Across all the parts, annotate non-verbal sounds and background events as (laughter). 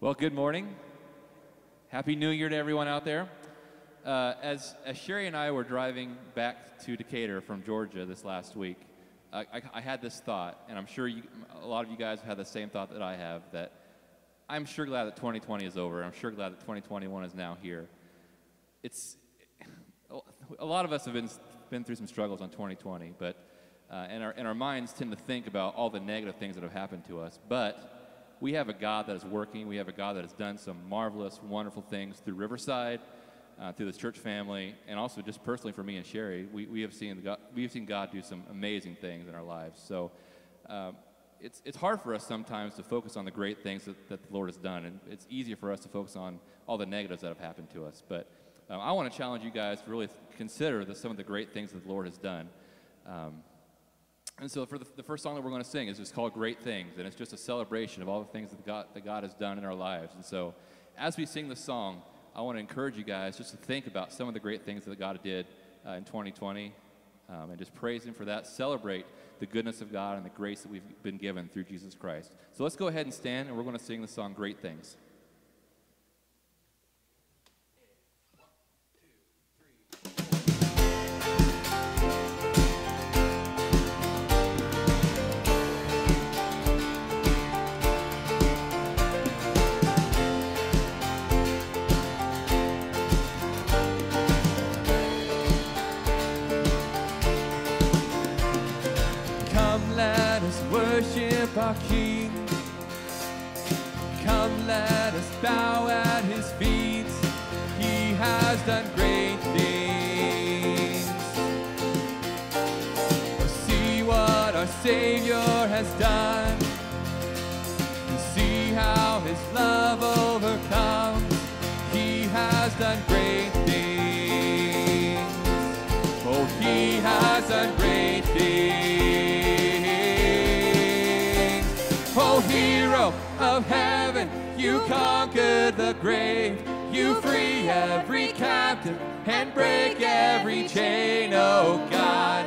Well, good morning. Happy New Year to everyone out there. Uh, as, as Cheri and I were driving back to Decatur from Georgia this last week, I, I, I had this thought, and I'm sure you, a lot of you guys have had the same thought that I have that I'm sure glad that 2020 is over. I'm sure glad that 2021 is now here. It's a lot of us have been, been through some struggles on 2020, but uh, and, our, and our minds tend to think about all the negative things that have happened to us. But we have a God that is working. We have a God that has done some marvelous, wonderful things through Riverside, uh, through this church family, and also just personally for me and Cheri. We, we, have, seen God, we have seen God do some amazing things in our lives. So um, it's, it's hard for us sometimes to focus on the great things that, that the Lord has done, and it's easier for us to focus on all the negatives that have happened to us. But um, I want to challenge you guys to really consider the, some of the great things that the Lord has done. Um, and so for the, the, first song that we're going to sing is just called Great Things, and it's just a celebration of all the things that God, that God has done in our lives. And so as we sing the song, I want to encourage you guys just to think about some of the great things that God did uh, in 2020 um, and just praise Him for that. Celebrate the goodness of God and the grace that we've been given through Jesus Christ. So let's go ahead and stand, and we're going to sing the song Great Things. Done great things. See what our Savior has done. See how his love overcomes. He has done great things. Oh, he has done great things. Oh, hero of heaven, you conquered the grave. You free every captive and break every chain, oh God.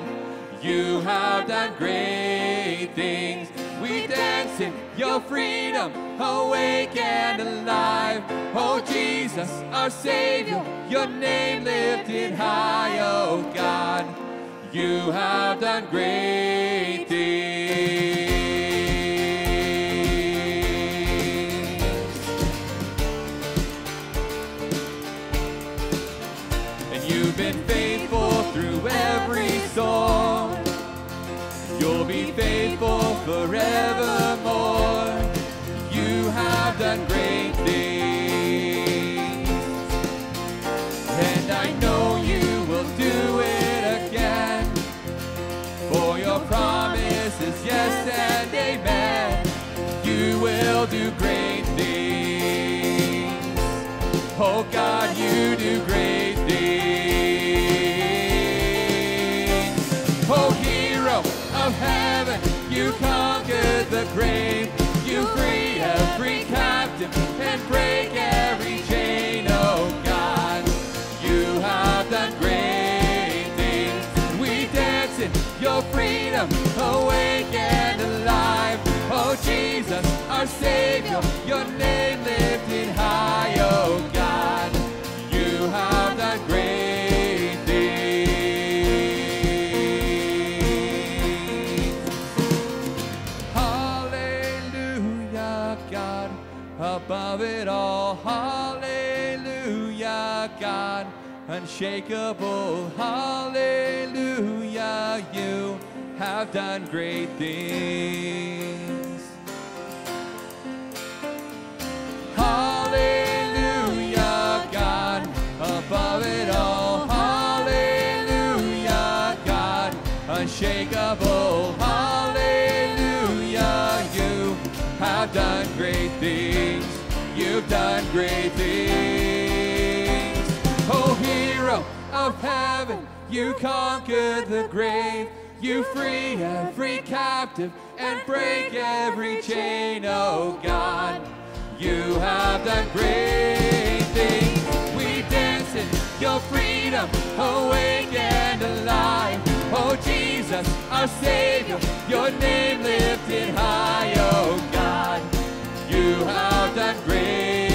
You have done great things. We dance in your freedom, awake and alive. Oh Jesus, our Savior, your name lifted high, oh God. You have done great forevermore. You have done great things. And I know you will do it again. For your promise is yes and amen. You will do great things. Oh God, you do great grave. You free every captive and break every unshakable. Hallelujah, you have done great things. Hallelujah, God, above it all. Hallelujah, God, unshakable. Hallelujah, you have done great things you've done great things. You conquered the grave. You free every captive and break every chain, oh God. You have done great things. We dance in your freedom, awake and alive. Oh Jesus, our Savior, your name lifted high, oh God. You have done great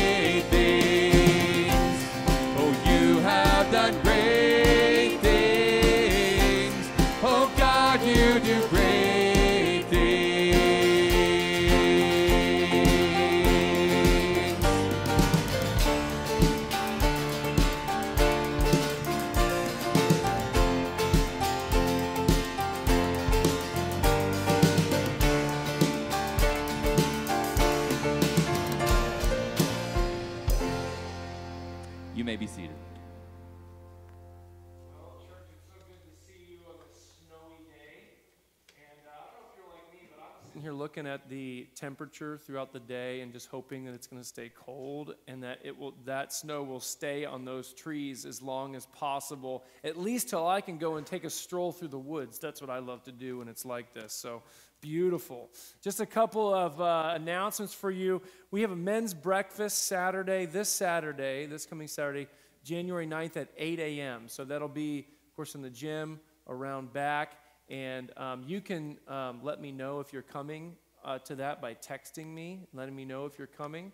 looking at the temperature throughout the day and just hoping that it's going to stay cold and that it will that snow will stay on those trees as long as possible, at least till I can go and take a stroll through the woods. That's what I love to do when it's like this. So beautiful. Just a couple of uh, announcements for you. We have a men's breakfast Saturday, this Saturday, this coming Saturday, January 9th at 8 a.m. So that'll be, of course, in the gym around back. And um, you can um, let me know if you're coming uh, to that by texting me, letting me know if you're coming.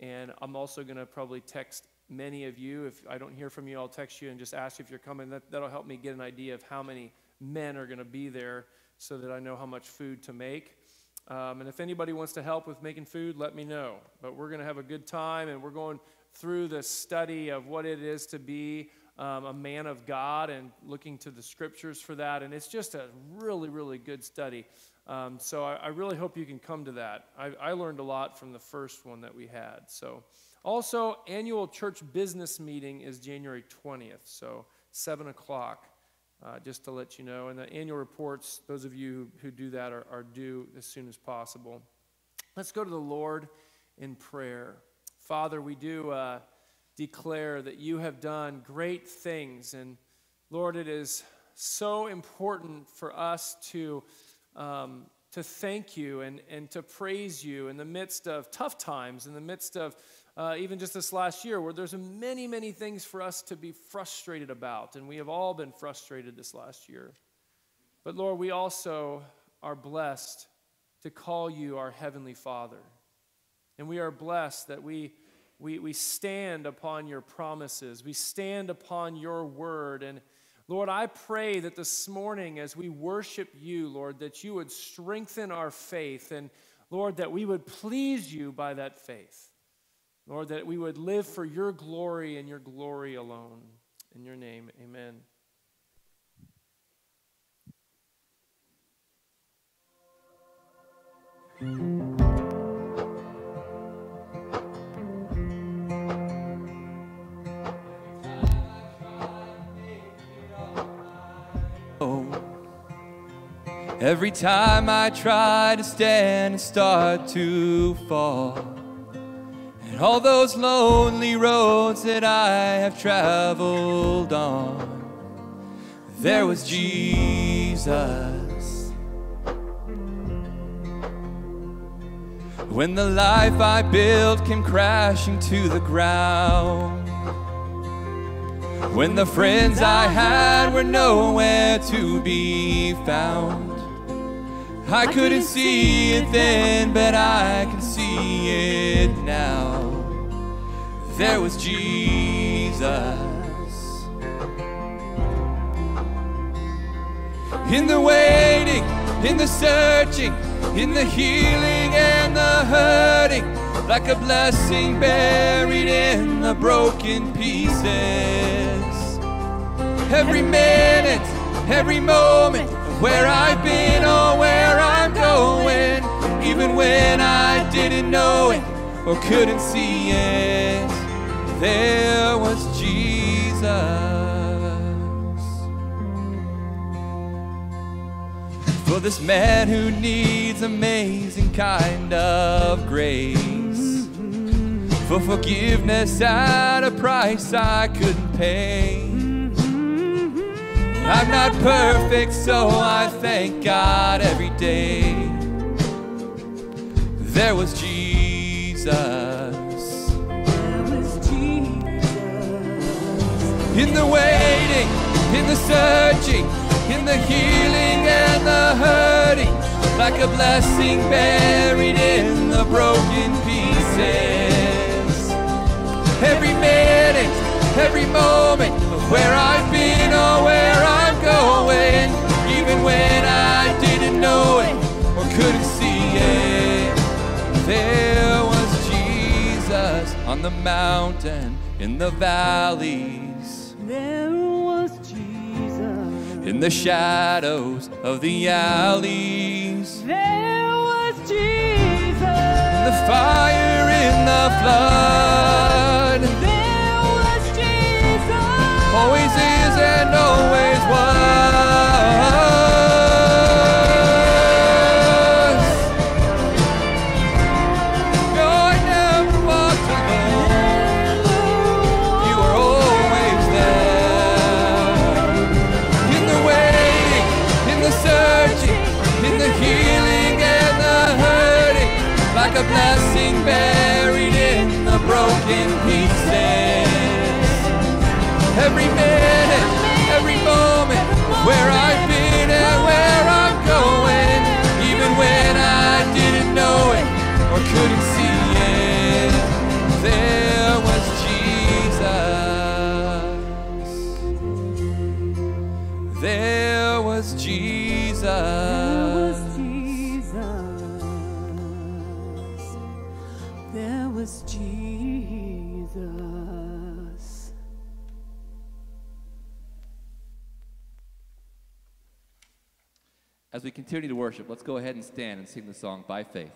And I'm also going to probably text many of you. If I don't hear from you, I'll text you and just ask you if you're coming. That, that'll help me get an idea of how many men are going to be there so that I know how much food to make. Um, and if anybody wants to help with making food, let me know. But we're going to have a good time, and we're going through the study of what it is to be um, a man of God and looking to the scriptures for that. And it's just a really, really good study. Um, so I, I, really hope you can come to that. I, I, learned a lot from the first one that we had. So also, annual church business meeting is January 20th, so 7 o'clock. Uh, just to let you know. And the annual reports, those of you who, who do that, are, are due as soon as possible. Let's go to the Lord in prayer. Father, we do. Uh, declare that you have done great things. And Lord, it is so important for us to, um, to thank you and, and to praise you in the midst of tough times, in the midst of uh, even just this last year, where there's many, many things for us to be frustrated about. And we have all been frustrated this last year. But Lord, we also are blessed to call you our Heavenly Father. And we are blessed that we we, we stand upon your promises. We stand upon your word. And Lord, I pray that this morning as we worship you, Lord, that you would strengthen our faith. And Lord, that we would please you by that faith. Lord, that we would live for your glory and your glory alone. In your name, amen. Every time I try to stand and start to fall, and all those lonely roads that I have traveled on, there was Jesus. When the life I built came crashing to the ground, when the friends I had were nowhere to be found. I couldn't see it then, but I can see it now. There was Jesus. In the waiting, in the searching, in the healing and the hurting, like a blessing buried in the broken pieces. Every minute, every moment, where I've been or where I'm going, even when I didn't know it or couldn't see it, there was Jesus. For this man who needs amazing kind of grace, for forgiveness at a price I couldn't pay. I'm not perfect, so I thank God every day. There was Jesus. There was Jesus. In the waiting, in the searching, in the healing and the hurting, like a blessing buried in the broken pieces. Every minute, every moment of where I've been or where I'm going, There was Jesus on the mountain, in the valleys. There was Jesus in the shadows of the alleys. There was Jesus in the fire in continue to worship, let's go ahead and stand and sing the song by faith.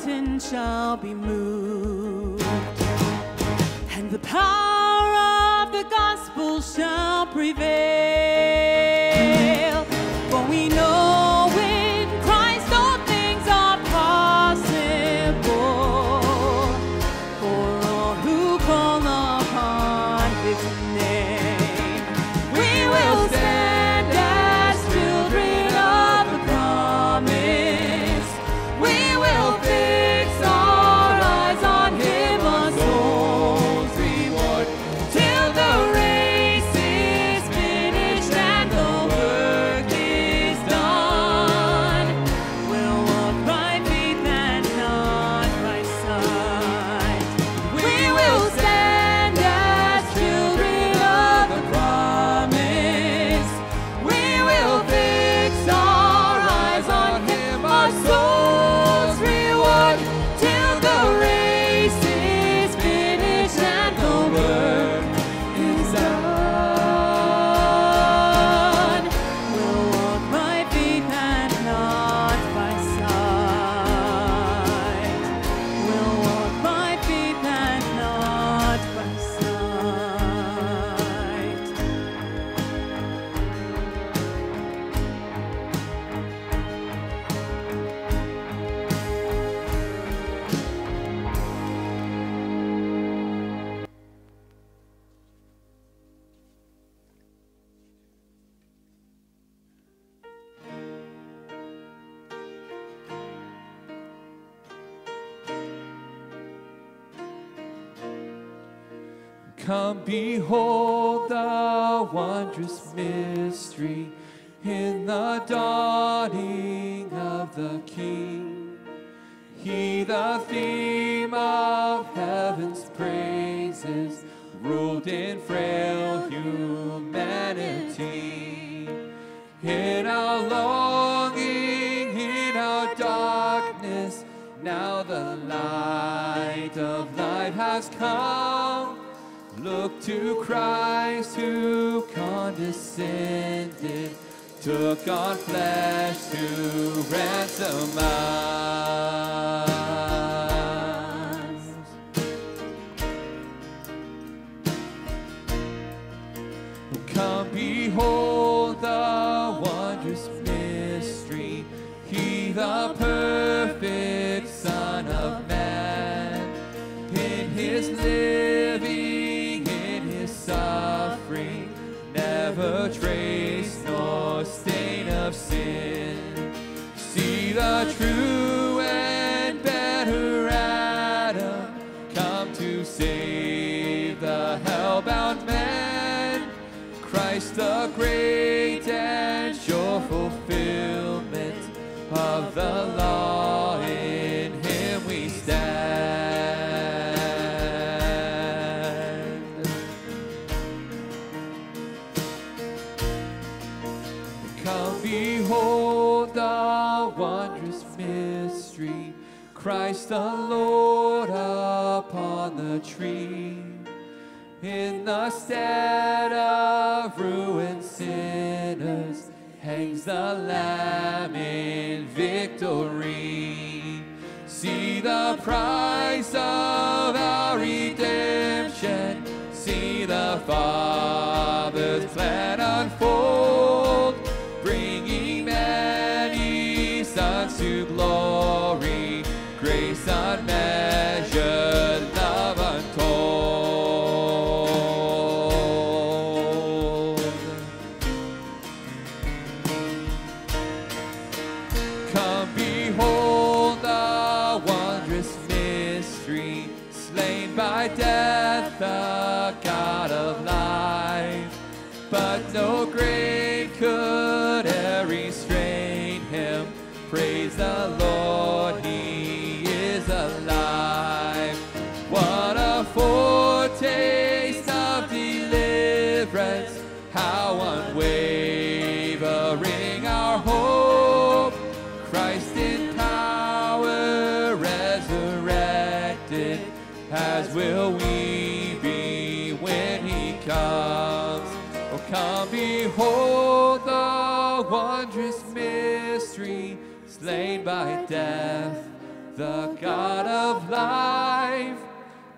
mountain shall be moved, and the power of the gospel shall prevail. He, the theme of heaven's praises, ruled in frail humanity. In our longing, in our darkness, now the light of life has come. Look to Christ who condescended, took on flesh to ransom us. Come behold the wondrous mystery, He the the Lord upon the tree. In the stead of ruined sinners hangs the Lamb in victory. See the price of our redemption. See the Father's plan unfold, death, the God of life.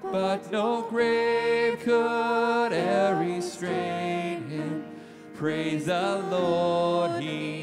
But no grave could e'er restrain him. Praise the Lord, he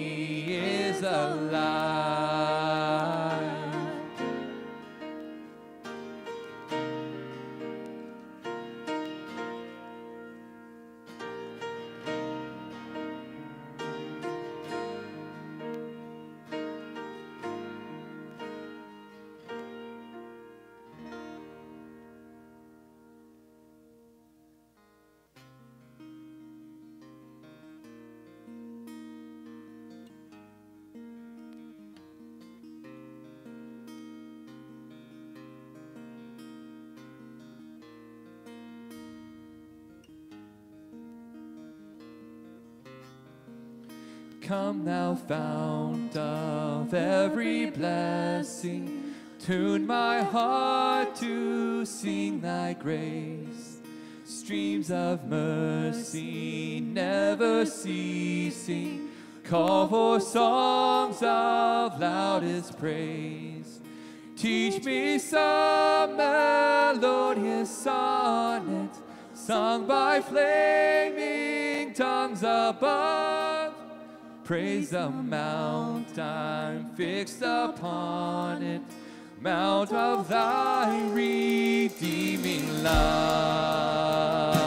tune my heart to sing thy grace. Streams of mercy never ceasing, call for songs of loudest praise. Teach me some melodious sonnet, sung by flaming tongues above. Praise the mount I'm fixed upon it, mount of thy redeeming love.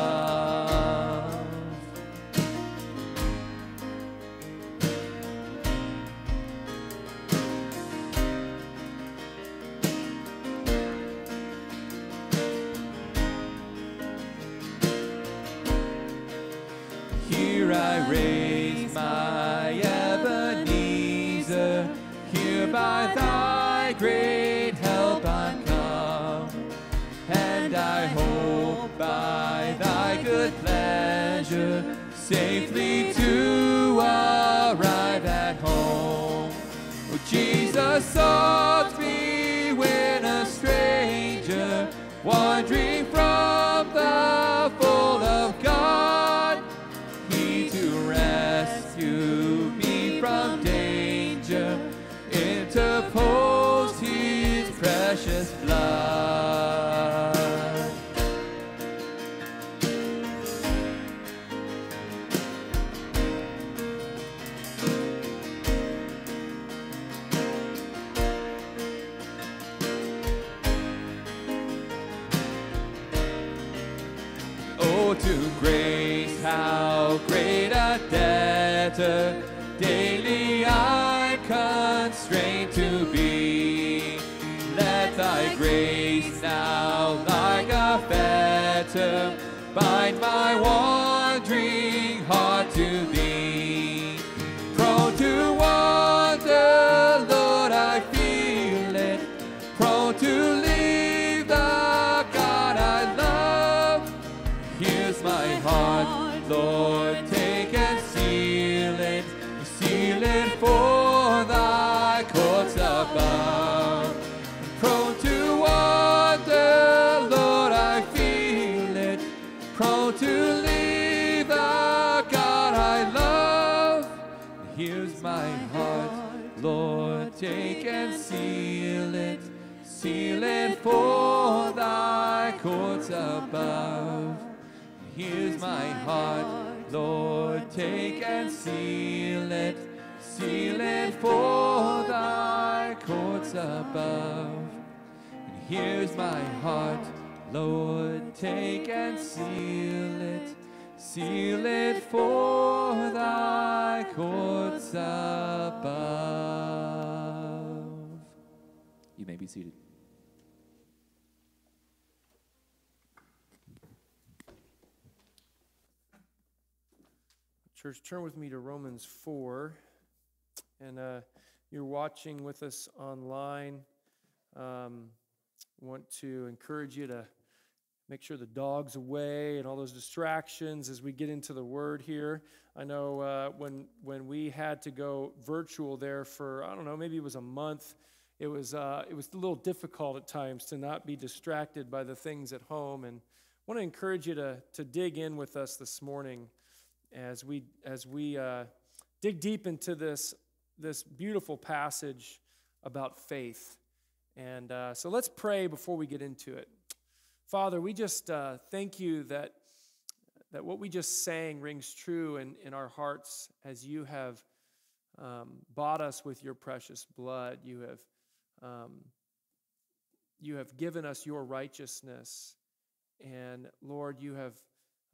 Sought me when a stranger, wandering from debtor daily I'm constrained to be. Let thy grace now, like a fetter, bind my wandering heart to thee. Prone to wander, Lord, I feel it. Prone to leave the God I love. Here's my heart, Lord, seal it, seal it for thy courts above. Here's my heart, Lord, take and seal it, seal it for thy courts above. And here's my heart, Lord, take and seal it, seal it for thy courts above. Be seated. Church, turn with me to Romans 4. And uh, you're watching with us online. Um, want to encourage you to make sure the dog's away and all those distractions as we get into the word here. I know uh, when when we had to go virtual there for I don't know maybe it was a month. It was uh, it was a little difficult at times to not be distracted by the things at home. And I want to encourage you to to dig in with us this morning as we as we uh, dig deep into this this beautiful passage about faith. And uh, so let's pray before we get into it. Father, we just uh, thank you that that what we just sang rings true in, in our hearts as you have um, bought us with your precious blood. You have um, you have given us your righteousness, and Lord, you have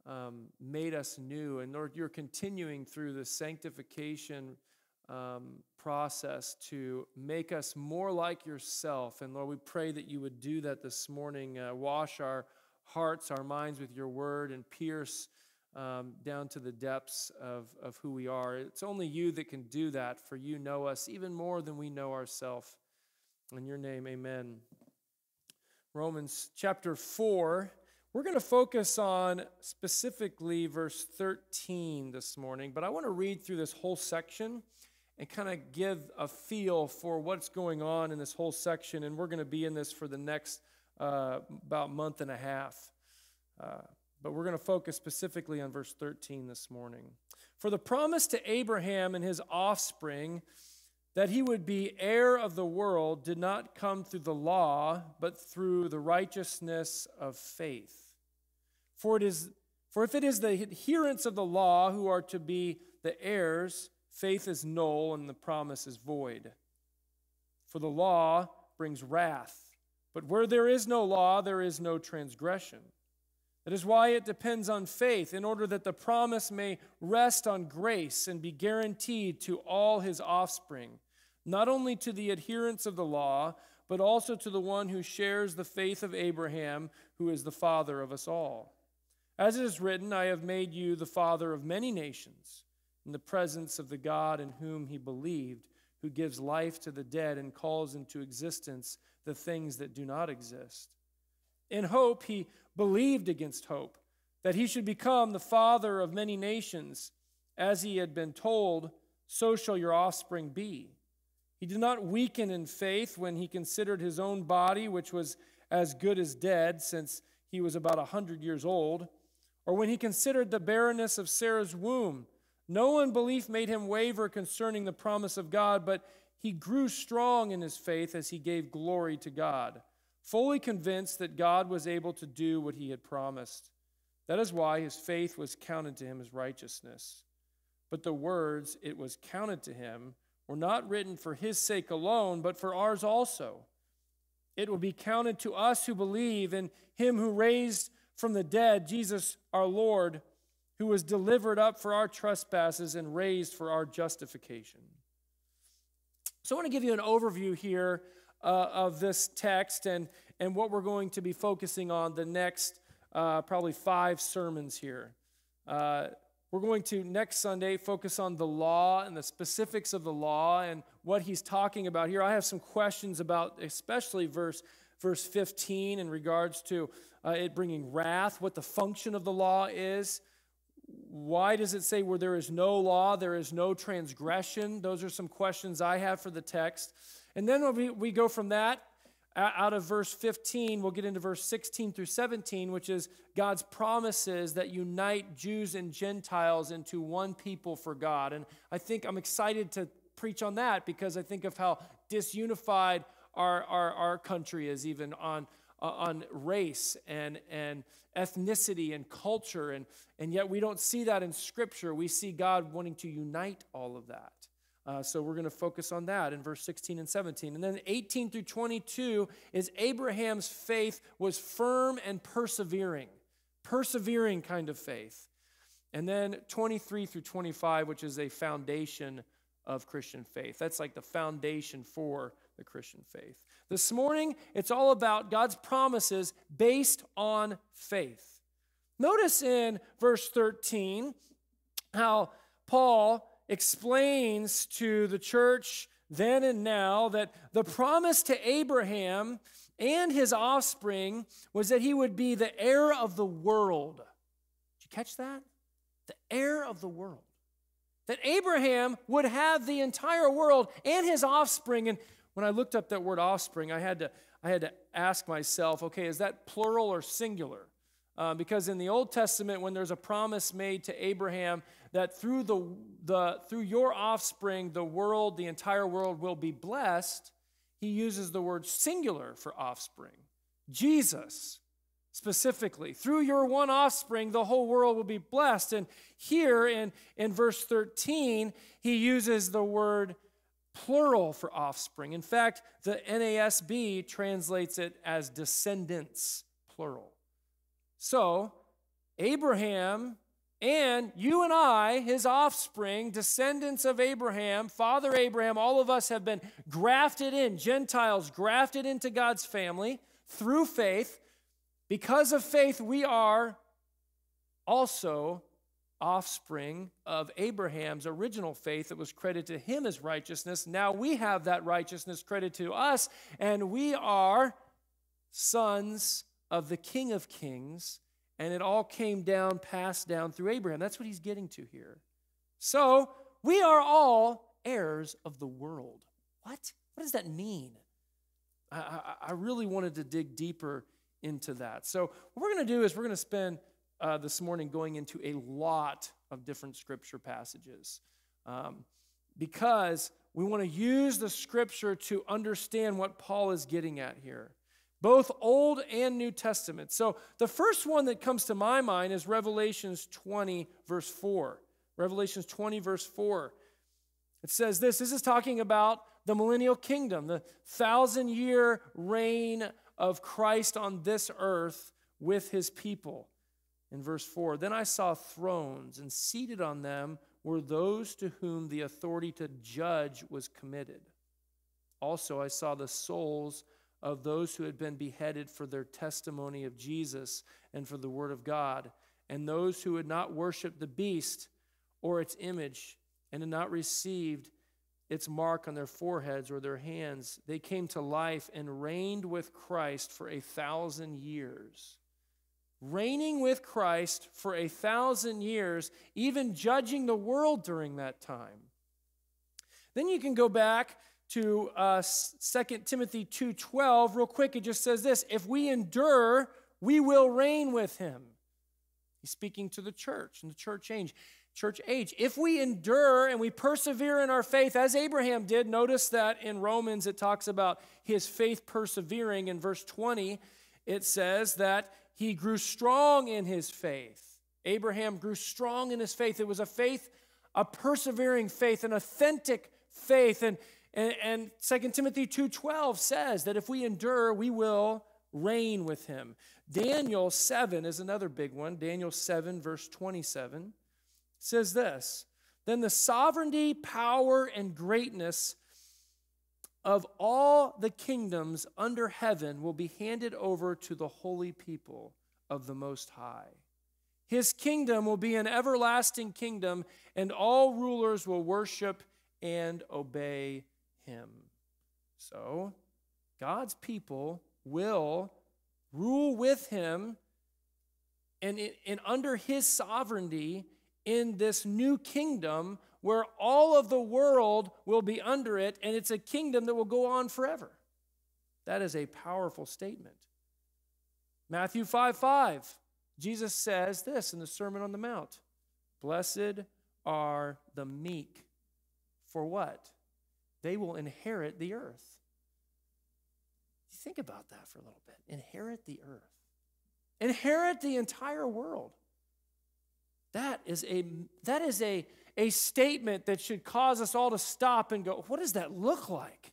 um, made us new. And Lord, you're continuing through the sanctification um, process to make us more like yourself. And Lord, we pray that you would do that this morning. Uh, wash our hearts, our minds with your word, and pierce um, down to the depths of, of who we are. It's only you that can do that, for you know us even more than we know ourselves. In your name, amen. Romans chapter 4. We're going to focus on specifically verse 13 this morning, but I want to read through this whole section and kind of give a feel for what's going on in this whole section. And we're going to be in this for the next uh, about month and a half. Uh, but we're going to focus specifically on verse 13 this morning. For the promise to Abraham and his offspring that he would be heir of the world did not come through the law, but through the righteousness of faith. For it is for if it is the adherents of the law who are to be the heirs, faith is null and the promise is void. For the law brings wrath, but where there is no law, there is no transgression. That is why it depends on faith, in order that the promise may rest on grace and be guaranteed to all his offspring, not only to the adherents of the law, but also to the one who shares the faith of Abraham, who is the father of us all. As it is written, I have made you the father of many nations, in the presence of the God in whom he believed, who gives life to the dead and calls into existence the things that do not exist. In hope, he believed against hope that he should become the father of many nations. As he had been told, so shall your offspring be. He did not weaken in faith when he considered his own body, which was as good as dead, since he was about a hundred years old, or when he considered the barrenness of Sarah's womb. No unbelief made him waver concerning the promise of God, but he grew strong in his faith as he gave glory to God, fully convinced that God was able to do what he had promised. That is why his faith was counted to him as righteousness. But the words, it was counted to him, were not written for his sake alone, but for ours also. It will be counted to us who believe in him who raised from the dead Jesus our Lord, who was delivered up for our trespasses and raised for our justification. So I want to give you an overview here uh, of this text and, and what we're going to be focusing on the next uh, probably five sermons here. Uh, we're going to next Sunday focus on the law and the specifics of the law and what he's talking about here. I have some questions about, especially verse verse 15, in regards to uh, it bringing wrath, what the function of the law is. Why does it say where there is no law, there is no transgression? Those are some questions I have for the text. And then we, we go from that out of verse 15, we'll get into verse 16 through 17, which is God's promises that unite Jews and Gentiles into one people for God. And I think I'm excited to preach on that because I think of how disunified our, our, our country is, even on, uh, on race and, and ethnicity and culture. And, and yet we don't see that in Scripture. We see God wanting to unite all of that. Uh, so we're going to focus on that in verse 16 and 17. And then 18 through 22 is Abraham's faith was firm and persevering, persevering kind of faith. And then 23 through 25, which is a foundation of Christian faith. That's like the foundation for the Christian faith. This morning, it's all about God's promises based on faith. Notice in verse 13 how Paul explains to the church then and now that the promise to Abraham and his offspring was that he would be the heir of the world. Did you catch that? The heir of the world. That Abraham would have the entire world and his offspring. And when I looked up that word offspring, I had to, I had to ask myself, okay, is that plural or singular? Uh, because in the Old Testament, when there's a promise made to Abraham that through, the, the, through your offspring, the world, the entire world will be blessed, he uses the word singular for offspring. Jesus, specifically, through your one offspring, the whole world will be blessed. And here in, in verse 13, he uses the word plural for offspring. In fact, the NASB translates it as descendants, plural. So, Abraham and you and I, his offspring, descendants of Abraham, Father Abraham, all of us have been grafted in, Gentiles grafted into God's family through faith. Because of faith, we are also offspring of Abraham's original faith that was credited to him as righteousness. Now we have that righteousness credited to us, and we are sons of the King of Kings and it all came down, passed down through Abraham. That's what he's getting to here. So we are all heirs of the world. What? What does that mean? I, I, I really wanted to dig deeper into that. So, what we're going to do is we're going to spend uh, this morning going into a lot of different scripture passages um, because we want to use the scripture to understand what Paul is getting at here both Old and New Testament. So the first one that comes to my mind is Revelations 20, verse 4. Revelations 20, verse 4. It says this this is talking about the millennial kingdom, the thousand year reign of Christ on this earth with his people. In verse 4, then I saw thrones, and seated on them were those to whom the authority to judge was committed. Also, I saw the souls of those who had been beheaded for their testimony of Jesus and for the Word of God, and those who had not worshiped the beast or its image and had not received its mark on their foreheads or their hands, they came to life and reigned with Christ for a thousand years. Reigning with Christ for a thousand years, even judging the world during that time. Then you can go back to uh, 2 Timothy 2.12 real quick. It just says this, if we endure, we will reign with him. He's speaking to the church and the church age church age. If we endure and we persevere in our faith, as Abraham did, notice that in Romans it talks about his faith persevering. In verse 20, it says that he grew strong in his faith. Abraham grew strong in his faith. It was a faith, a persevering faith, an authentic faith. And, and, and 2 Timothy 2.12 says that if we endure, we will reign with him. Daniel 7 is another big one. Daniel 7, verse 27 says this Then the sovereignty, power, and greatness of all the kingdoms under heaven will be handed over to the holy people of the Most High. His kingdom will be an everlasting kingdom, and all rulers will worship and obey him. So, God's people will rule with him and, and under his sovereignty in this new kingdom where all of the world will be under it, and it's a kingdom that will go on forever. That is a powerful statement. Matthew 5 5, Jesus says this in the Sermon on the Mount Blessed are the meek. For what? They will inherit the earth. Think about that for a little bit. Inherit the earth, inherit the entire world. That is a that is a, a statement that should cause us all to stop and go, what does that look like?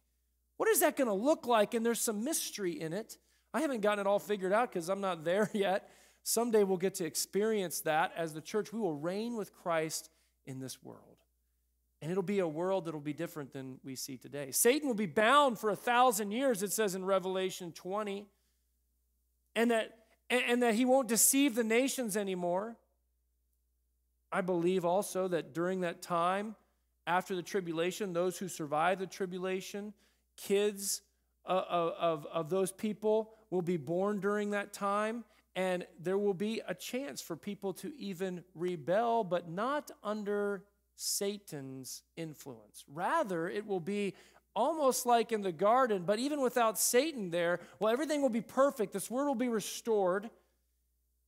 What is that going to look like? And there's some mystery in it. I haven't gotten it all figured out because I'm not (laughs) there yet. Someday we'll get to experience that as the church. We will reign with Christ in this world. And it'll be a world that'll be different than we see today. Satan will be bound for a thousand years, it says in Revelation 20. And that, and that he won't deceive the nations anymore. I believe also that during that time, after the tribulation, those who survive the tribulation, kids of, of, of those people will be born during that time, and there will be a chance for people to even rebel, but not under Satan's influence. Rather, it will be almost like in the garden, but even without Satan there, well, everything will be perfect. This world will be restored.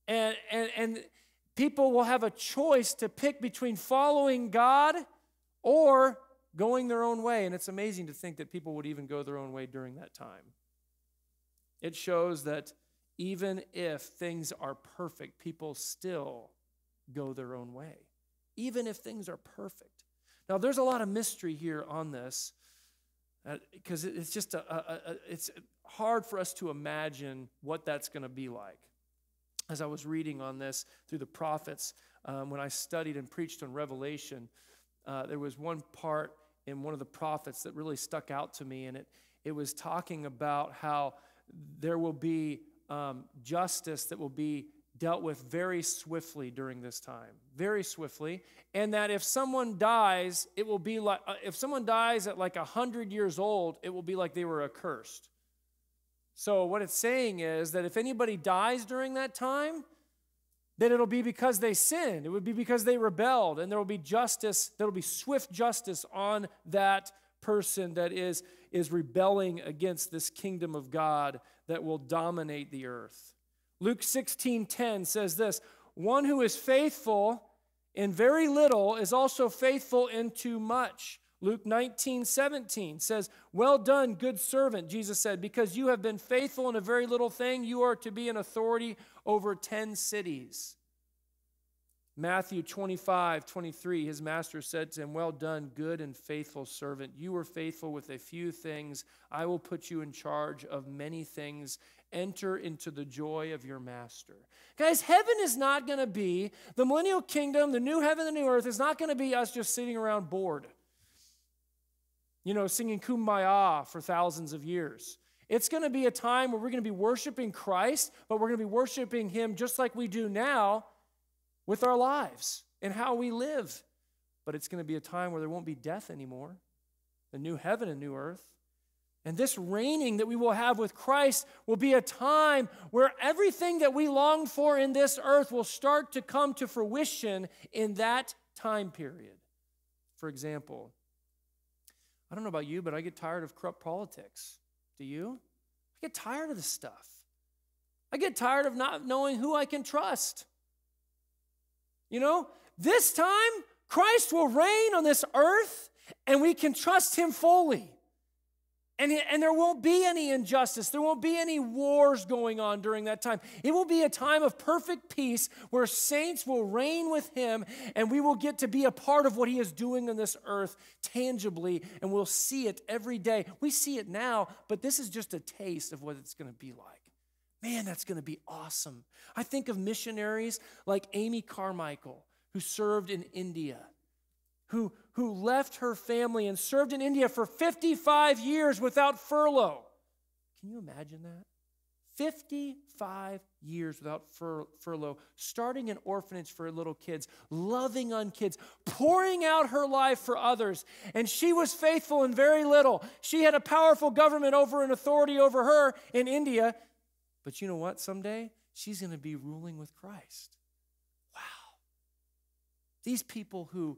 And, and, and people will have a choice to pick between following God or going their own way. And it's amazing to think that people would even go their own way during that time. It shows that even if things are perfect, people still go their own way, even if things are perfect. Now, there's a lot of mystery here on this because uh, it's just a, a, a, it's hard for us to imagine what that's going to be like as I was reading on this through the prophets, um, when I studied and preached on Revelation, uh, there was one part in one of the prophets that really stuck out to me, and it, it was talking about how there will be um, justice that will be dealt with very swiftly during this time, very swiftly, and that if someone dies, it will be like, uh, if someone dies at like 100 years old, it will be like they were accursed. So, what it's saying is that if anybody dies during that time, then it'll be because they sinned. It would be because they rebelled, and there will be justice, there will be swift justice on that person that is, is rebelling against this kingdom of God that will dominate the earth. Luke 16:10 says this, one who is faithful in very little is also faithful in too much. Luke 19, 17 says, Well done, good servant, Jesus said, because you have been faithful in a very little thing, you are to be an authority over 10 cities. Matthew 25, 23, his master said to him, Well done, good and faithful servant. You were faithful with a few things. I will put you in charge of many things. Enter into the joy of your master. Guys, heaven is not going to be, the millennial kingdom, the new heaven, the new earth, is not going to be us just sitting around bored you know, singing kumbaya for thousands of years. It's going to be a time where we're going to be worshiping Christ, but we're going to be worshiping Him just like we do now with our lives and how we live. but it's going to be a time where there won't be death anymore. The new heaven and new earth. And this reigning that we will have with Christ will be a time where everything that we long for in this earth will start to come to fruition in that time period. For example, I don't know about you, but I get tired of corrupt politics. Do you? I get tired of this stuff. I get tired of not knowing who I can trust. You know, this time, Christ will reign on this earth and we can trust him fully. And, and there won't be any injustice. There won't be any wars going on during that time. It will be a time of perfect peace where saints will reign with him and we will get to be a part of what he is doing on this earth tangibly and we'll see it every day. We see it now, but this is just a taste of what it's going to be like. Man, that's going to be awesome. I think of missionaries like Amy Carmichael, who served in India who, who left her family and served in India for 55 years without furlough. Can you imagine that? 55 years without fur, furlough, starting an orphanage for little kids, loving on kids, pouring out her life for others. And she was faithful in very little. She had a powerful government over an authority over her in India. But you know what? Someday she's going to be ruling with Christ. Wow. These people who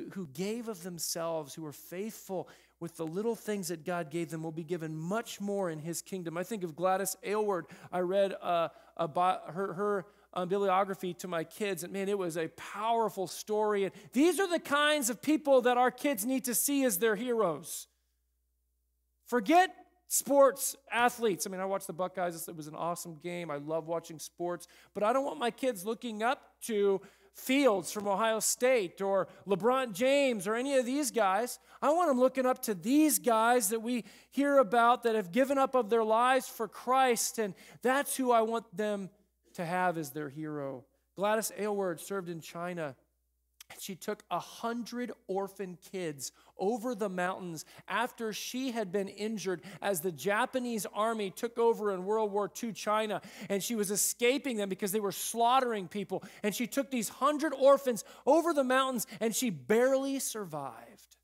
who, who gave of themselves, who were faithful with the little things that God gave them, will be given much more in His kingdom. I think of Gladys Aylward. I read uh, about her, her um, bibliography to my kids, and man, it was a powerful story. And these are the kinds of people that our kids need to see as their heroes. Forget sports athletes. I mean, I watched the Buckeyes. It was an awesome game. I love watching sports, but I don't want my kids looking up to Fields from Ohio State or LeBron James or any of these guys. I want them looking up to these guys that we hear about that have given up of their lives for Christ, and that's who I want them to have as their hero. Gladys Aylward served in China she took a hundred orphan kids over the mountains after she had been injured as the Japanese army took over in World War II China and she was escaping them because they were slaughtering people. And she took these hundred orphans over the mountains and she barely survived.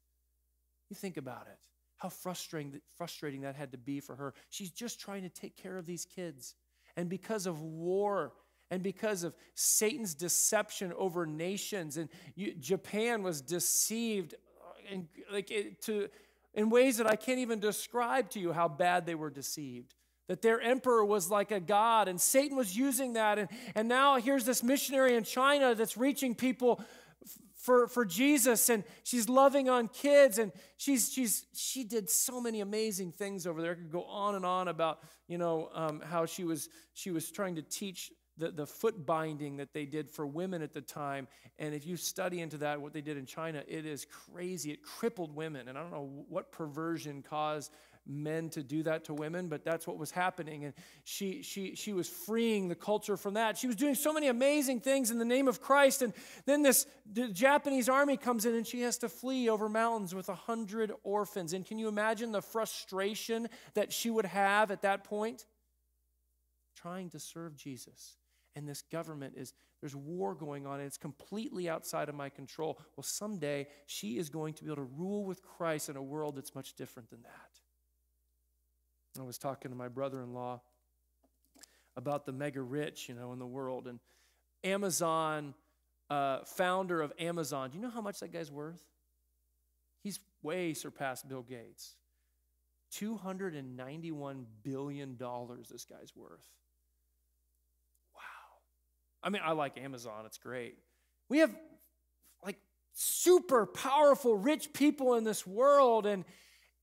You think about it, how frustrating, frustrating that had to be for her. She's just trying to take care of these kids. And because of war, and because of Satan's deception over nations. And you, Japan was deceived uh, in, like it, to, in ways that I can't even describe to you how bad they were deceived. That their emperor was like a god, and Satan was using that. And, and now here's this missionary in China that's reaching people for, for Jesus and she's loving on kids and she's, she's, she did so many amazing things over there. I could go on and on about, you know, um, how she was, she was trying to teach the, the foot binding that they did for women at the time. And if you study into that, what they did in China, it is crazy. It crippled women. And I don't know what perversion caused men to do that to women, but that's what was happening. And she, she, she was freeing the culture from that. She was doing so many amazing things in the name of Christ. And then this the Japanese army comes in and she has to flee over mountains with a hundred orphans. And can you imagine the frustration that she would have at that point? Trying to serve Jesus and this government is there's war going on and it's completely outside of my control. Well, someday she is going to be able to rule with Christ in a world that's much different than that. I was talking to my brother in law about the mega rich, you know, in the world. And Amazon, uh, founder of Amazon, do you know how much that guy's worth? He's way surpassed Bill Gates. $291 billion this guy's worth. I mean, I like Amazon, it's great. We have like super powerful, rich people in this world, and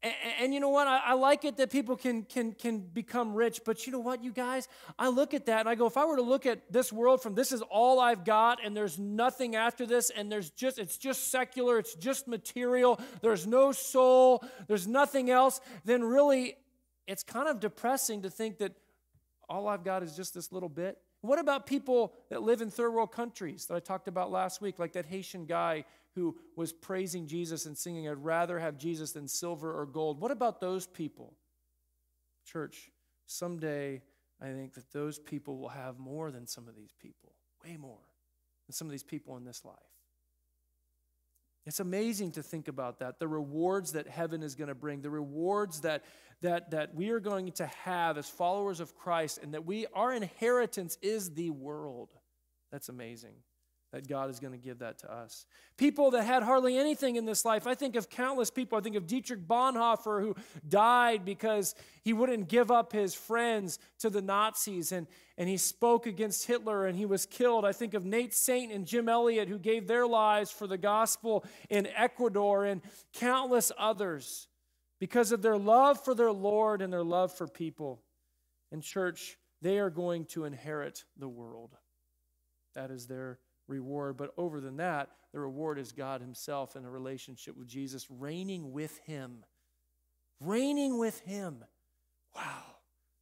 and, and you know what? I, I, like it that people can can can become rich, but you know what, you guys? I look at that and I go, if I were to look at this world from this is all I've got, and there's nothing after this, and there's just it's just secular, it's just material, there's no soul, there's nothing else, then really it's kind of depressing to think that all I've got is just this little bit. What about people that live in third world countries that I talked about last week, like that Haitian guy who was praising Jesus and singing, I'd rather have Jesus than silver or gold? What about those people? Church, someday I think that those people will have more than some of these people, way more than some of these people in this life. It's amazing to think about that. The rewards that heaven is going to bring, the rewards that, that, that we are going to have as followers of Christ, and that we our inheritance is the world. That's amazing that God is going to give that to us. People that had hardly anything in this life. I think of countless people. I think of Dietrich Bonhoeffer, who died because he wouldn't give up his friends to the Nazis and, and he spoke against Hitler and he was killed. I think of Nate Saint and Jim Elliot, who gave their lives for the gospel in Ecuador, and countless others because of their love for their Lord and their love for people. In church, they are going to inherit the world. That is their reward. But over than that, the reward is God Himself in a relationship with Jesus, reigning with Him. Reigning with Him. Wow,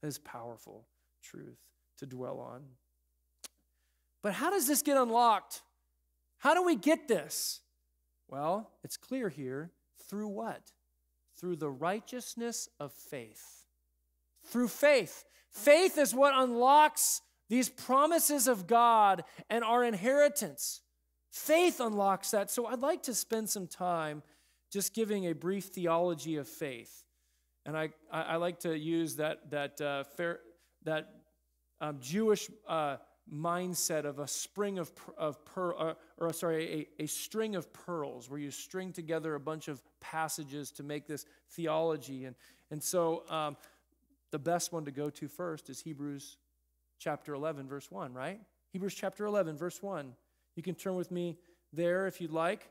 that is powerful truth to dwell on. But how does this get unlocked? How do we get this? Well, it's clear here through what? Through the righteousness of faith. Through faith. Faith is what unlocks these promises of God and our inheritance. Faith unlocks that. So I'd like to spend some time just giving a brief theology of faith. And I, I, I like to use that, that, uh, fair, that um, Jewish uh, mindset of a spring of, of pearl, uh, or sorry, a, a string of pearls, where you string together a bunch of passages to make this theology. And, and so um, the best one to go to first is Hebrews chapter 11, verse 1, right? Hebrews chapter 11, verse 1. You can turn with me there if you'd like.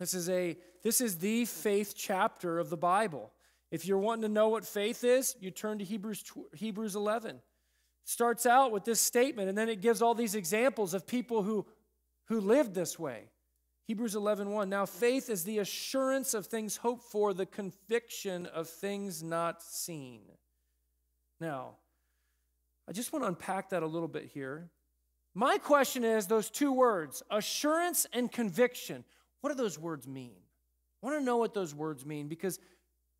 This is, a, this is the faith chapter of the Bible. If you're wanting to know what faith is, you turn to Hebrews, Hebrews 11. It starts out with this statement, and then it gives all these examples of people who, who lived this way. Hebrews 11, 1. Now, faith is the assurance of things hoped for, the conviction of things not seen. Now, I just want to unpack that a little bit here. My question is those two words, assurance and conviction, what do those words mean? I want to know what those words mean because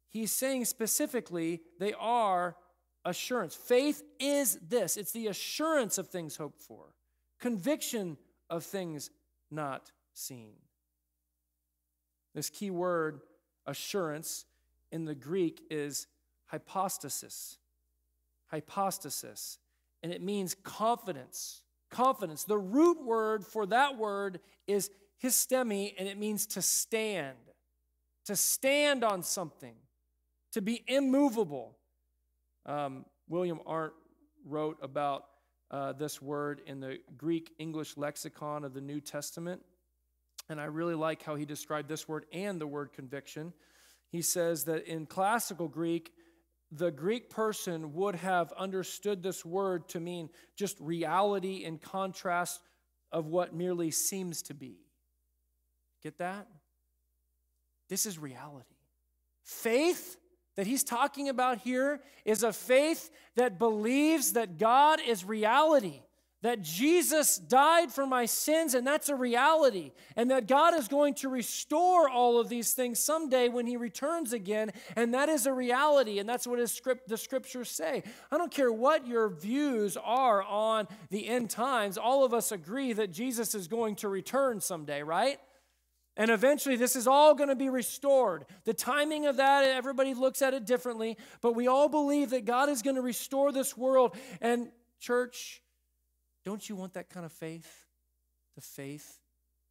he's saying specifically they are assurance. Faith is this it's the assurance of things hoped for, conviction of things not seen. This key word, assurance, in the Greek is hypostasis hypostasis, and it means confidence. Confidence. The root word for that word is histemi, and it means to stand, to stand on something, to be immovable. Um, William Arndt wrote about uh, this word in the Greek English lexicon of the New Testament. And I really like how he described this word and the word conviction. He says that in classical Greek, the Greek person would have understood this word to mean just reality in contrast of what merely seems to be. Get that? This is reality. Faith that he's talking about here is a faith that believes that God is reality that Jesus died for my sins, and that's a reality, and that God is going to restore all of these things someday when He returns again, and that is a reality, and that's what his script, the scriptures say. I don't care what your views are on the end times, all of us agree that Jesus is going to return someday, right? And eventually, this is all going to be restored. The timing of that, everybody looks at it differently, but we all believe that God is going to restore this world. And, church, don't you want that kind of faith? The faith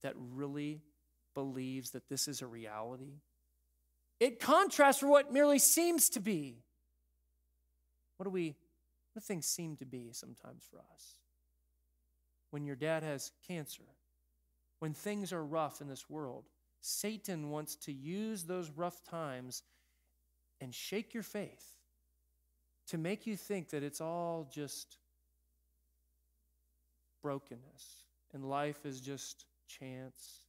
that really believes that this is a reality? It contrasts with what merely seems to be. What do we, what things seem to be sometimes for us? When your dad has cancer, when things are rough in this world, Satan wants to use those rough times and shake your faith to make you think that it's all just brokenness, and life is just chance,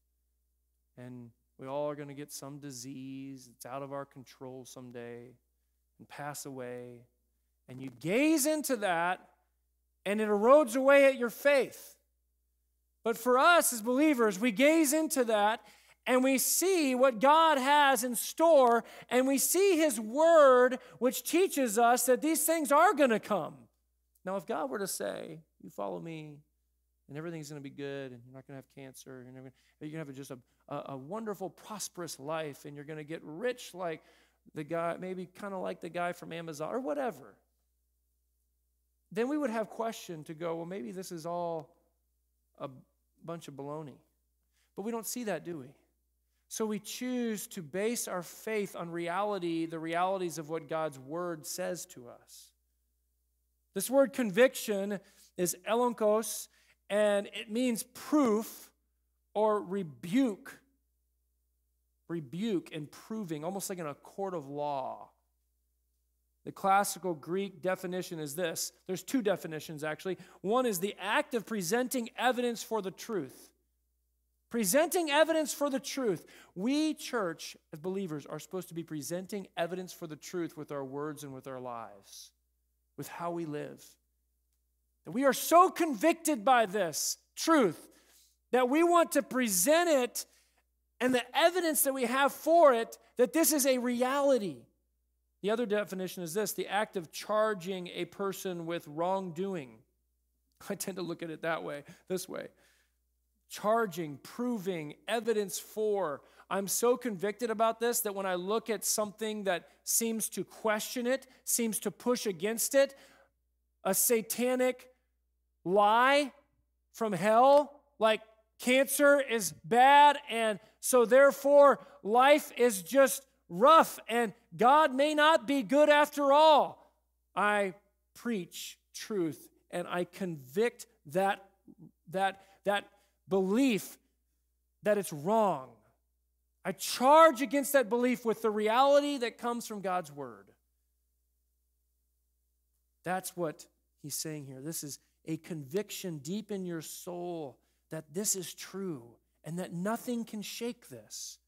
and we all are going to get some disease that's out of our control someday and pass away. And you gaze into that, and it erodes away at your faith. But for us as believers, we gaze into that and we see what God has in store, and we see His Word, which teaches us that these things are going to come. Now, if God were to say, You follow me, and everything's going to be good, and you're not going to have cancer, and you're going to have just a, a, a wonderful, prosperous life, and you're going to get rich like the guy, maybe kind of like the guy from Amazon or whatever. Then we would have question to go, well, maybe this is all a bunch of baloney. But we don't see that, do we? So we choose to base our faith on reality, the realities of what God's word says to us. This word conviction is elenchos, and it means proof or rebuke. Rebuke and proving, almost like in a court of law. The classical Greek definition is this there's two definitions actually. One is the act of presenting evidence for the truth. Presenting evidence for the truth. We, church, as believers, are supposed to be presenting evidence for the truth with our words and with our lives, with how we live. We are so convicted by this truth that we want to present it and the evidence that we have for it that this is a reality. The other definition is this the act of charging a person with wrongdoing. (laughs) I tend to look at it that way, this way. Charging, proving, evidence for. I'm so convicted about this that when I look at something that seems to question it, seems to push against it, a satanic lie from hell, like cancer is bad, and so therefore life is just rough and God may not be good after all. I preach truth and I convict that, that, that belief that it's wrong. I charge against that belief with the reality that comes from God's word. That's what he's saying here. This is a conviction deep in your soul that this is true and that nothing can shake this.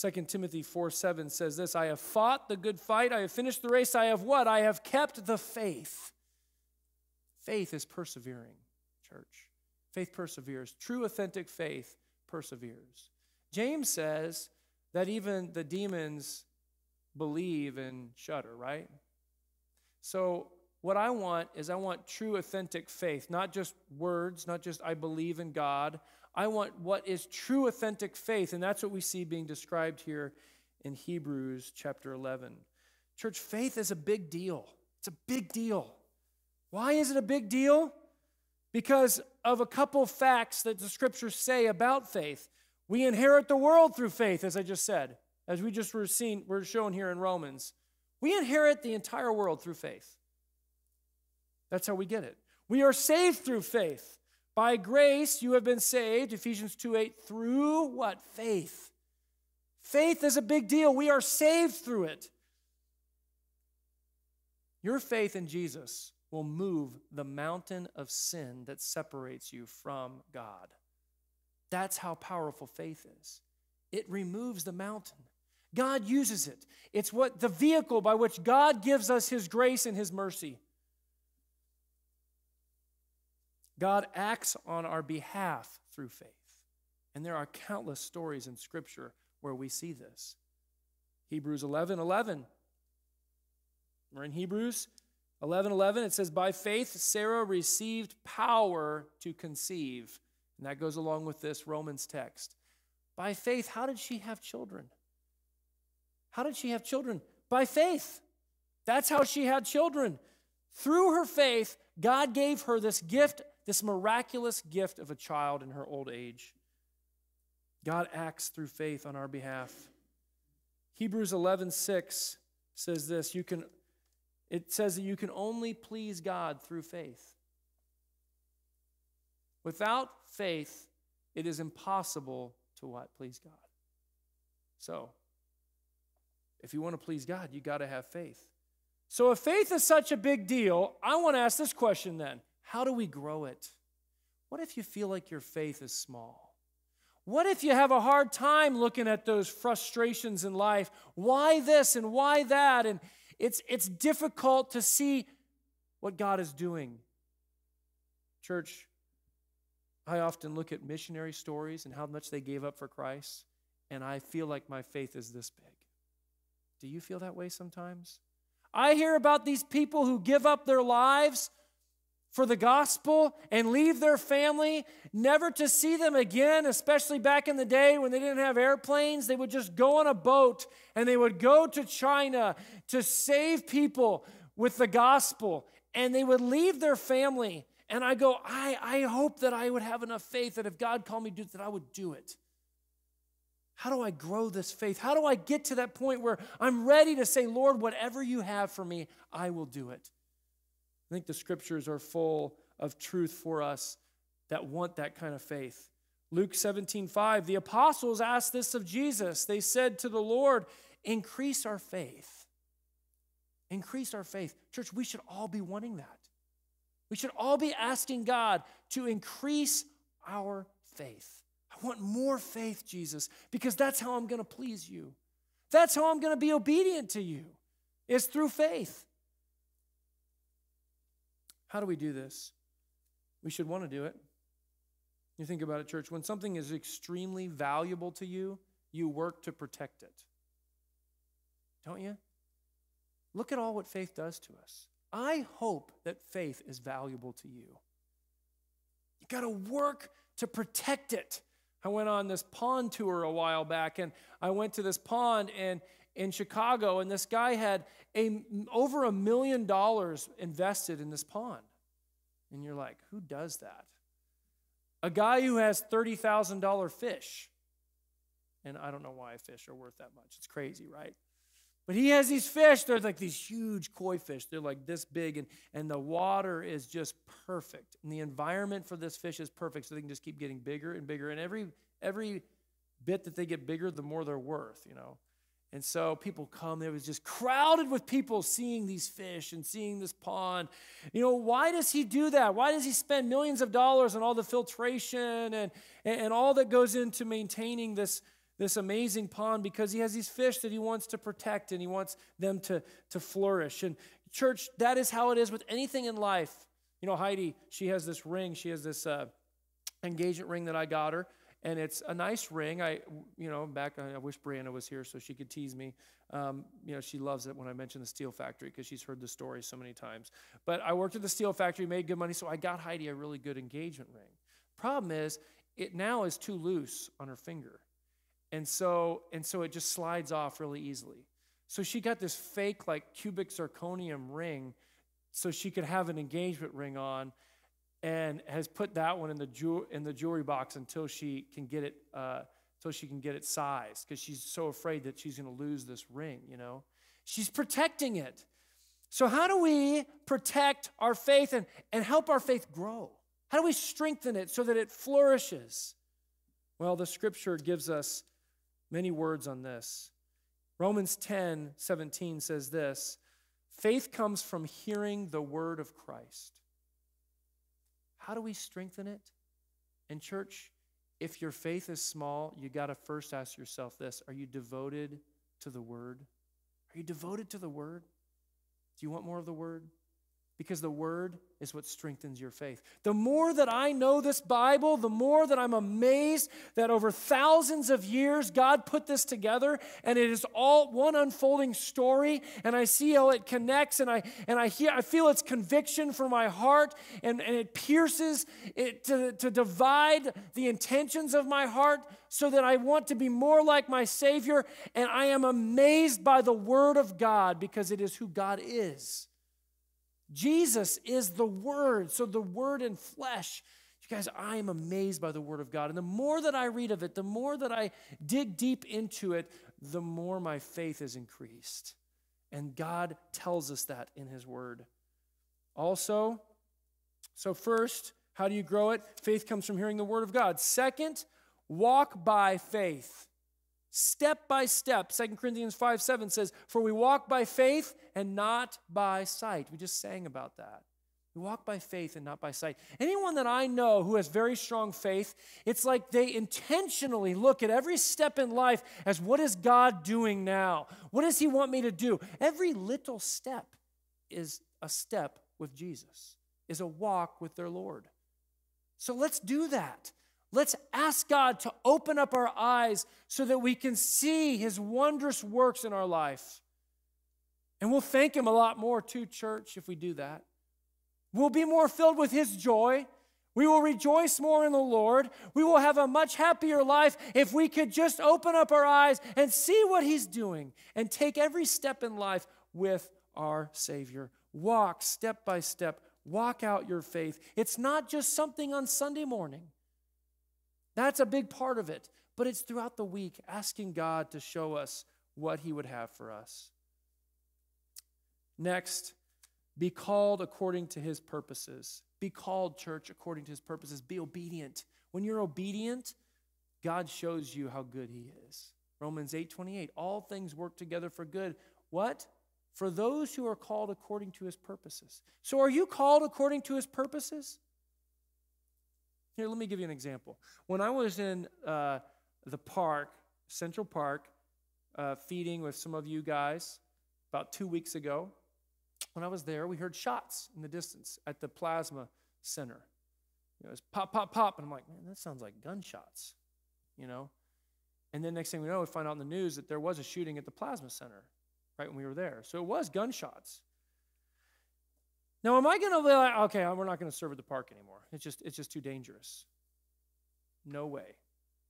2 Timothy 4 7 says this I have fought the good fight, I have finished the race, I have what? I have kept the faith. Faith is persevering, church. Faith perseveres. True, authentic faith perseveres. James says that even the demons believe and shudder, right? So, what I want is I want true, authentic faith, not just words, not just I believe in God. I want what is true, authentic faith. And that's what we see being described here in Hebrews chapter 11. Church, faith is a big deal. It's a big deal. Why is it a big deal? Because of a couple facts that the scriptures say about faith. We inherit the world through faith, as I just said, as we just were seen, we're shown here in Romans. We inherit the entire world through faith. That's how we get it. We are saved through faith. By grace you have been saved, Ephesians 2 8, through what? Faith. Faith is a big deal. We are saved through it. Your faith in Jesus will move the mountain of sin that separates you from God. That's how powerful faith is. It removes the mountain. God uses it. It's what the vehicle by which God gives us his grace and his mercy. God acts on our behalf through faith. And there are countless stories in Scripture where we see this. Hebrews 11 11. We're in Hebrews 11 11. It says, By faith, Sarah received power to conceive. And that goes along with this Romans text. By faith, how did she have children? How did she have children? By faith. That's how she had children. Through her faith, God gave her this gift this miraculous gift of a child in her old age. God acts through faith on our behalf. Hebrews 11:6 says this, you can it says that you can only please God through faith. Without faith, it is impossible to what? Please God. So, if you want to please God, you got to have faith. So, if faith is such a big deal, I want to ask this question then how do we grow it? What if you feel like your faith is small? What if you have a hard time looking at those frustrations in life? Why this and why that? And it's, it's difficult to see what God is doing. Church, I often look at missionary stories and how much they gave up for Christ, and I feel like my faith is this big. Do you feel that way sometimes? I hear about these people who give up their lives for the gospel and leave their family, never to see them again, especially back in the day when they didn't have airplanes. They would just go on a boat and they would go to China to save people with the gospel. And they would leave their family. And I go, I, I hope that I would have enough faith that if God called me to do that I would do it. How do I grow this faith? How do I get to that point where I'm ready to say, Lord, whatever you have for me, I will do it? I think the scriptures are full of truth for us that want that kind of faith. Luke 17, 5, the apostles asked this of Jesus. They said to the Lord, Increase our faith. Increase our faith. Church, we should all be wanting that. We should all be asking God to increase our faith. Want more faith, Jesus, because that's how I'm going to please you. That's how I'm going to be obedient to you, is through faith. How do we do this? We should want to do it. You think about it, church. When something is extremely valuable to you, you work to protect it. Don't you? Look at all what faith does to us. I hope that faith is valuable to you. You got to work to protect it. I went on this pond tour a while back, and I went to this pond and in Chicago, and this guy had a, over a million dollars invested in this pond. And you're like, who does that? A guy who has $30,000 fish. And I don't know why fish are worth that much. It's crazy, right? But he has these fish. They're like these huge koi fish. They're like this big, and, and the water is just perfect. And the environment for this fish is perfect, so they can just keep getting bigger and bigger. And every every bit that they get bigger, the more they're worth, you know. And so people come, it was just crowded with people seeing these fish and seeing this pond. You know, why does he do that? Why does he spend millions of dollars on all the filtration and, and all that goes into maintaining this, this amazing pond? Because he has these fish that he wants to protect and he wants them to, to flourish. And church, that is how it is with anything in life. You know, Heidi, she has this ring, she has this uh, engagement ring that I got her and it's a nice ring. I, you know, back I wish Brianna was here so she could tease me. Um, you know, she loves it when I mention the steel factory because she's heard the story so many times. But I worked at the steel factory, made good money, so I got Heidi a really good engagement ring. Problem is, it now is too loose on her finger, and so and so it just slides off really easily. So she got this fake like cubic zirconium ring, so she could have an engagement ring on and has put that one in the, ju- in the jewelry box until she can get it uh, until she can get it sized because she's so afraid that she's going to lose this ring you know? She's protecting it. So how do we protect our faith and, and help our faith grow? How do we strengthen it so that it flourishes? Well the scripture gives us many words on this romans 10 17 says this faith comes from hearing the word of christ how do we strengthen it? And, church, if your faith is small, you got to first ask yourself this Are you devoted to the Word? Are you devoted to the Word? Do you want more of the Word? Because the word is what strengthens your faith. The more that I know this Bible, the more that I'm amazed that over thousands of years God put this together and it is all one unfolding story and I see how it connects and I and I hear I feel its conviction for my heart and, and it pierces it to, to divide the intentions of my heart so that I want to be more like my Savior and I am amazed by the word of God because it is who God is. Jesus is the Word. So the Word in flesh. You guys, I am amazed by the Word of God. And the more that I read of it, the more that I dig deep into it, the more my faith is increased. And God tells us that in His Word. Also, so first, how do you grow it? Faith comes from hearing the Word of God. Second, walk by faith step by step. 2 Corinthians 5 7 says, For we walk by faith and not by sight. We just sang about that. We walk by faith and not by sight. Anyone that I know who has very strong faith, it's like they intentionally look at every step in life as what is God doing now? What does He want me to do? Every little step is a step with Jesus, is a walk with their Lord. So let's do that. Let's ask God to open up our eyes so that we can see His wondrous works in our life. And we'll thank Him a lot more, too, church, if we do that. We'll be more filled with His joy. We will rejoice more in the Lord. We will have a much happier life if we could just open up our eyes and see what He's doing and take every step in life with our Savior. Walk step by step, walk out your faith. It's not just something on Sunday morning, that's a big part of it, but it's throughout the week asking God to show us what He would have for us. Next, be called according to His purposes. Be called, church, according to His purposes. Be obedient. When you're obedient, God shows you how good He is. Romans 8 28. All things work together for good. What? For those who are called according to his purposes. So, are you called according to his purposes? Here, let me give you an example. When I was in uh, the park, Central Park, uh, feeding with some of you guys about two weeks ago, when I was there, we heard shots in the distance at the plasma center. You know, it was pop, pop, pop. And I'm like, man, that sounds like gunshots, you know? And then next thing we know, we find out in the news that there was a shooting at the plasma center right when we were there. So it was gunshots. Now, am I going to be like, okay, uh, we're not going to serve at the park anymore? It's just, it's just too dangerous. No way.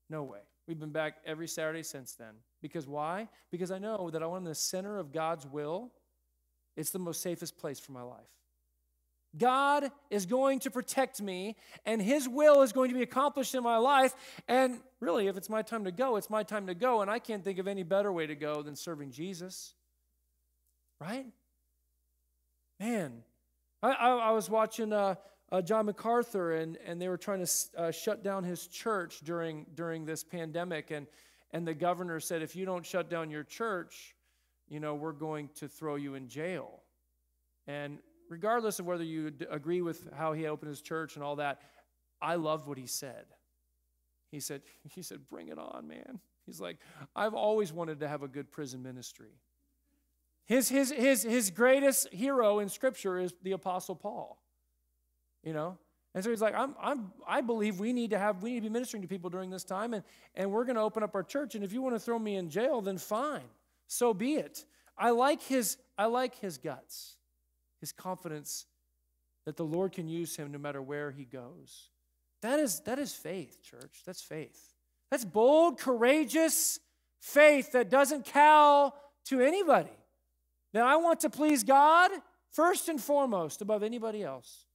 No way. We've been back every Saturday since then. Because why? Because I know that I want in the center of God's will. It's the most safest place for my life. God is going to protect me, and His will is going to be accomplished in my life. And really, if it's my time to go, it's my time to go. And I can't think of any better way to go than serving Jesus. Right? Man, I, I, I was watching uh, uh, John MacArthur, and, and they were trying to uh, shut down his church during, during this pandemic. And, and the governor said, if you don't shut down your church, you know, we're going to throw you in jail. And regardless of whether you agree with how he opened his church and all that, I loved what he said. He said, (laughs) he said, bring it on, man. He's like, I've always wanted to have a good prison ministry. His, his, his, his greatest hero in Scripture is the Apostle Paul. You know? And so he's like, I'm, I'm, I believe we need to have, we need to be ministering to people during this time, and, and we're going to open up our church. And if you want to throw me in jail, then fine. So be it. I like his, I like his guts, his confidence that the Lord can use him no matter where he goes. That is, that is faith, church. That's faith. That's bold, courageous faith that doesn't cow to anybody. Now, I want to please God first and foremost above anybody else.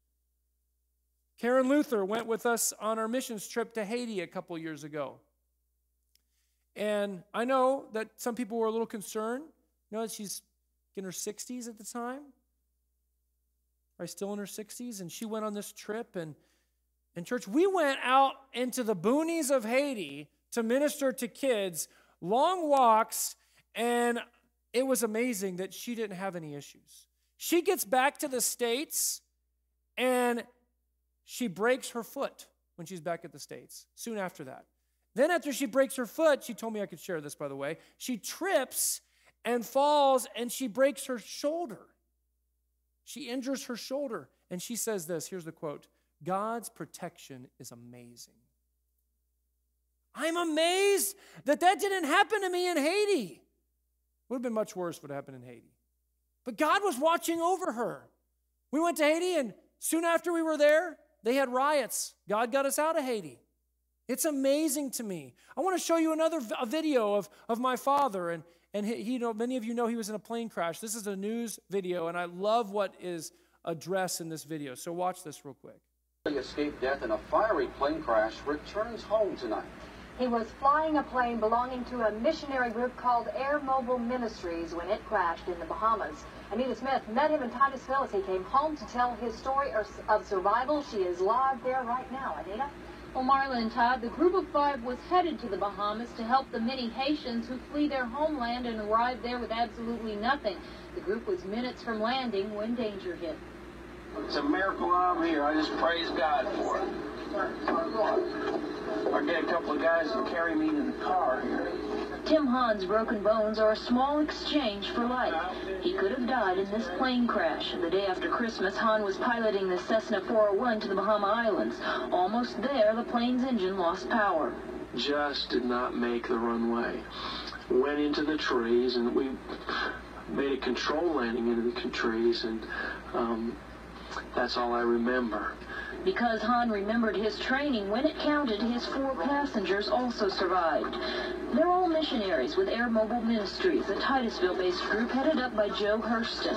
Karen Luther went with us on our missions trip to Haiti a couple years ago. And I know that some people were a little concerned. You know, that she's in her 60s at the time, right? Still in her 60s. And she went on this trip. And, and church, we went out into the boonies of Haiti to minister to kids, long walks. And it was amazing that she didn't have any issues. She gets back to the States and she breaks her foot when she's back at the States soon after that. Then, after she breaks her foot, she told me I could share this, by the way. She trips and falls and she breaks her shoulder. She injures her shoulder. And she says this here's the quote God's protection is amazing. I'm amazed that that didn't happen to me in Haiti. Would have been much worse what happened in Haiti. But God was watching over her. We went to Haiti, and soon after we were there, they had riots. God got us out of Haiti. It's amazing to me. I want to show you another a video of, of my father, and, and he, he, you know, many of you know he was in a plane crash. This is a news video, and I love what is addressed in this video. So watch this real quick. Escaped death in a fiery plane crash returns home tonight. He was flying a plane belonging to a missionary group called Air Mobile Ministries when it crashed in the Bahamas. Anita Smith met him in Titusville as he came home to tell his story of survival. She is live there right now. Anita? Well, Marla and Todd, the group of five was headed to the Bahamas to help the many Haitians who flee their homeland and arrived there with absolutely nothing. The group was minutes from landing when danger hit. It's a miracle I'm here. I just praise God for it. I get a couple of guys to carry me to the car here. Tim Hahn's broken bones are a small exchange for life. He could have died in this plane crash. The day after Christmas, Hahn was piloting the Cessna 401 to the Bahama Islands. Almost there, the plane's engine lost power. Just did not make the runway. Went into the trees, and we made a control landing into the trees, and um, That's all I remember. Because Hahn remembered his training when it counted, his four passengers also survived. They're all missionaries with Air Mobile Ministries, a Titusville-based group headed up by Joe Hurston.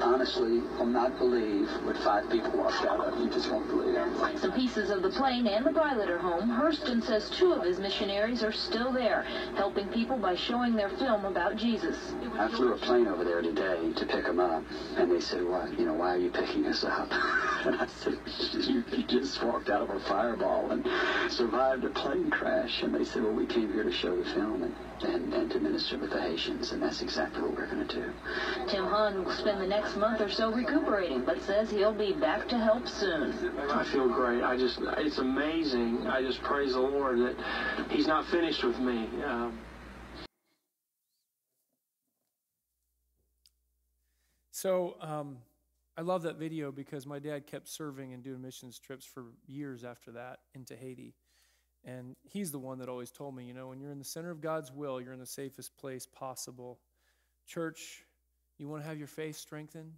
Honestly, will not believe what five people walked out of. You just won't believe it. Some pieces of the plane and the pilot are home. Hurston says two of his missionaries are still there, helping people by showing their film about Jesus. I flew a plane over there today to pick them up, and they said, "Why, you know, why are you picking us up?" (laughs) and I said, "You, you just walked out of a fireball and survived a plane crash." And they said, "Well, we came here to show the film and, and, and to minister with the Haitians, and that's exactly what we're going to do." Tim Hahn will spend the next month or so recuperating, but says he'll be back to help soon. I feel great. I just, it's amazing. I just praise the Lord that He's not finished with me. Um, So um, I love that video because my dad kept serving and doing missions trips for years after that into Haiti. And he's the one that always told me, you know, when you're in the center of God's will, you're in the safest place possible. Church, you want to have your faith strengthened?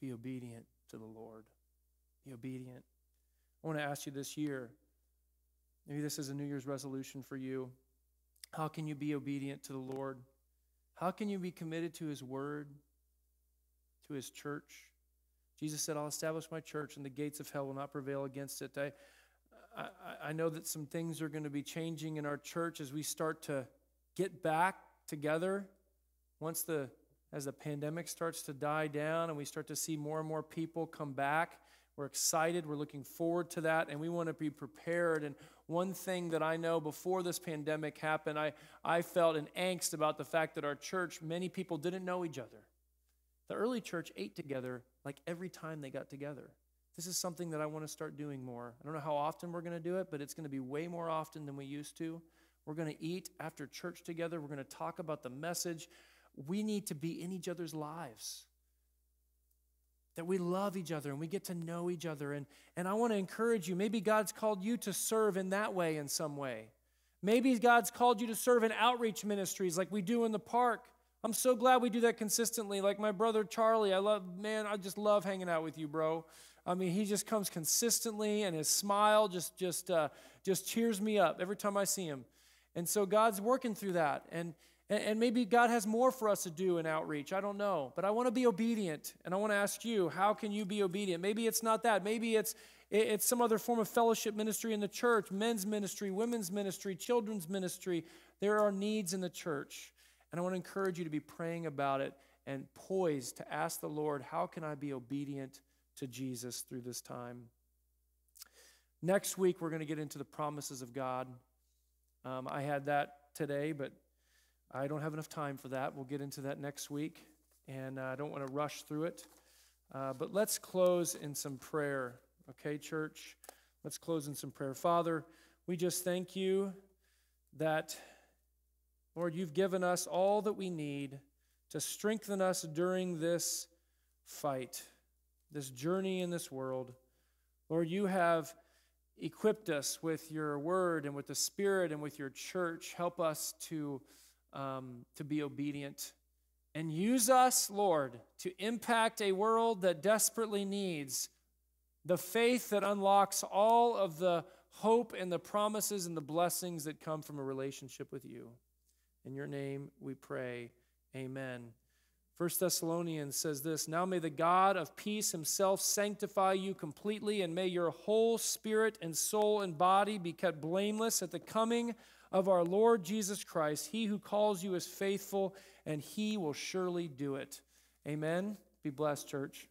Be obedient to the Lord. Be obedient. I want to ask you this year maybe this is a New Year's resolution for you. How can you be obedient to the Lord? How can you be committed to His Word? to his church. Jesus said, I'll establish my church, and the gates of hell will not prevail against it. I, I, I know that some things are going to be changing in our church as we start to get back together. Once the as the pandemic starts to die down and we start to see more and more people come back we're excited we're looking forward to that and we want to be prepared. And one thing that i know before this pandemic happened i, I felt an angst about the fact that our church many people didn't know each other. The early church ate together like every time they got together. This is something that I want to start doing more. I don't know how often we're going to do it, but it's going to be way more often than we used to. We're going to eat after church together. We're going to talk about the message. We need to be in each other's lives. That we love each other and we get to know each other. And, and I want to encourage you. Maybe God's called you to serve in that way in some way. Maybe God's called you to serve in outreach ministries like we do in the park. I'm so glad we do that consistently. Like my brother Charlie, I love, man, I just love hanging out with you, bro. I mean, he just comes consistently, and his smile just just uh, just cheers me up every time I see him. And so God's working through that, and and maybe God has more for us to do in outreach. I don't know, but I want to be obedient, and I want to ask you, how can you be obedient? Maybe it's not that. Maybe it's it's some other form of fellowship ministry in the church, men's ministry, women's ministry, children's ministry. There are needs in the church. And I want to encourage you to be praying about it and poised to ask the Lord, how can I be obedient to Jesus through this time? Next week, we're going to get into the promises of God. Um, I had that today, but I don't have enough time for that. We'll get into that next week, and I don't want to rush through it. Uh, but let's close in some prayer, okay, church? Let's close in some prayer. Father, we just thank you that Lord, you've given us all that we need to strengthen us during this fight, this journey in this world. Lord, you have equipped us with your word and with the Spirit and with your church. Help us to, um, to be obedient. And use us, Lord, to impact a world that desperately needs the faith that unlocks all of the hope and the promises and the blessings that come from a relationship with you. In your name we pray. Amen. 1 Thessalonians says this Now may the God of peace himself sanctify you completely, and may your whole spirit and soul and body be kept blameless at the coming of our Lord Jesus Christ. He who calls you is faithful, and he will surely do it. Amen. Be blessed, church.